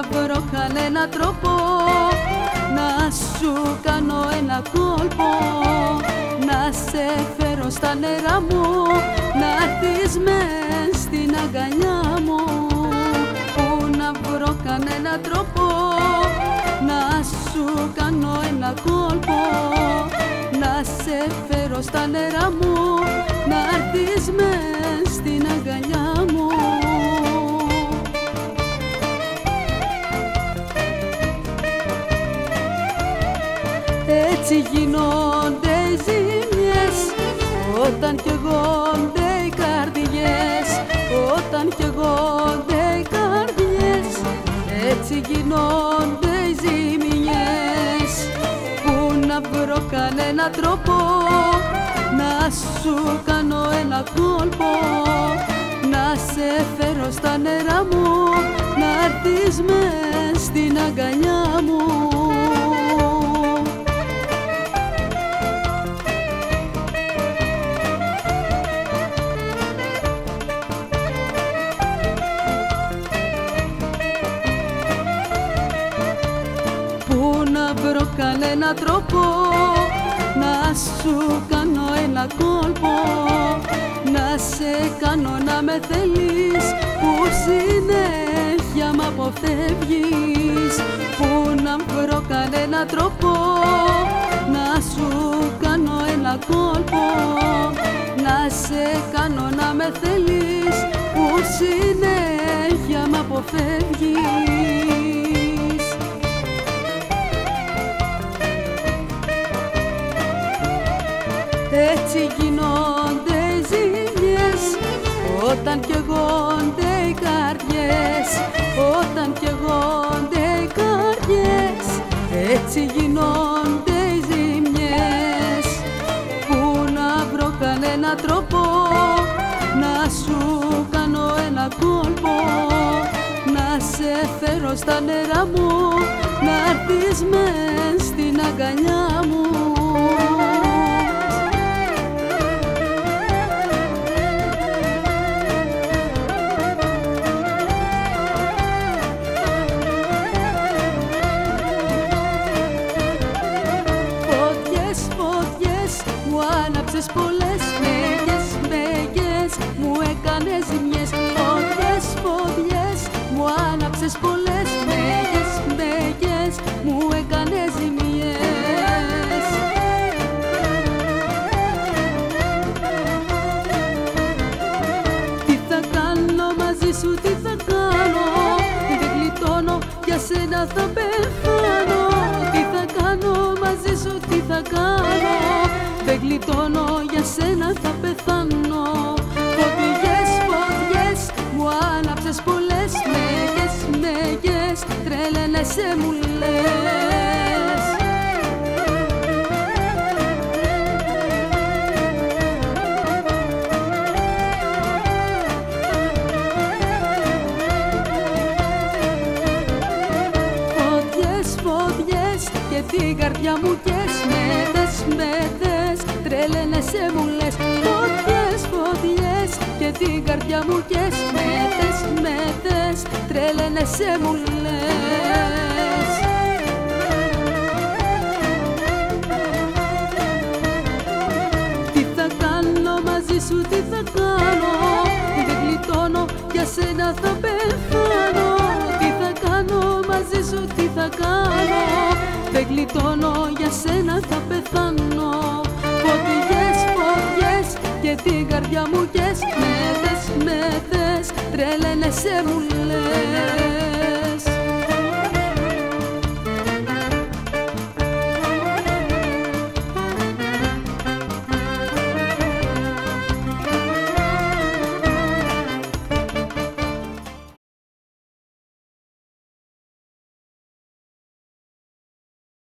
να βρω κανένα τρόπο. Να σου κάνω ένα κόλπο. Να σε φέρω στα νερά μου. Να έρθεις μες στην αγκαλιά μου. Που να βρω κανένα τρόπο. Να σου κάνω ένα κόλπο. Να σε φέρω στα νερά μου. Να έρθεις μες στην αγκαλιά μου Έτσι γίνονται οι ζημιές όταν καίγονται οι καρδιές όταν καίγονται οι καρδιές έτσι γίνονται οι ζημιές. Που να βρω κανένα τρόπο να σου κάνω ένα κόλπο να σε φέρω στα νερά μου να έρθεις μες στην αγκαλιά μου βρω κανένα τρόπο να σου κάνω ένα κόλπο να σε κάνω να με θέλεις που συνέχεια μ' αποφεύγεις. Που να βρω κανένα τρόπο να σου κάνω ένα κόλπο να σε κάνω να με θέλεις που συνέχεια μ' αποφεύγεις Έτσι γίνονται οι ζήλιες όταν καίγονται οι καρδιές όταν καίγονται οι καρδιές έτσι γίνονται οι ζημιές. Που να βρω κανένα τρόπο να σου κάνω ένα κόλπο να σε φέρω στα νερά μου να έρθεις μες στην αγκαλιά μου άναψες πολλές μέγες, μέγες Μου έκανες ζημιές, φωτιές, φωτιές Μου άναψες πολλές μέγες, μέγες Μου έκανες ζημιές. Τι θα κάνω μαζί σου, τι θα κάνω; Δεν γλιτώνω, για σένα θα πεθάνω. Τι θα κάνω μαζί σου, τι θα κάνω; δεν γλιτώνω, για σένα θα πεθάνω. Φωτιές, φωτιές, μου άναψες πολλές Μέγες, μέγες, τρελαίνεσαι μου λες. Φωτιές, φωτιές και την καρδιά μου κες Μέτες, μέτες, τρελαίνεσαι μου λες Φωτιές, φωτιές και την καρδιά μου κες Μέτες, μέτες, τρελαίνεσαι μου λες. Τι θα κάνω μαζί σου, τι θα κάνω Δεν γλιτώνω, για σένα θα πεθάνω. Τι θα κάνω μαζί σου, τι θα κάνω Δεν γλιτώνω, για σένα θα πεθάνω και την καρδιά μου κες Μέτες, μέτες, τρελαίνεσαι μου λες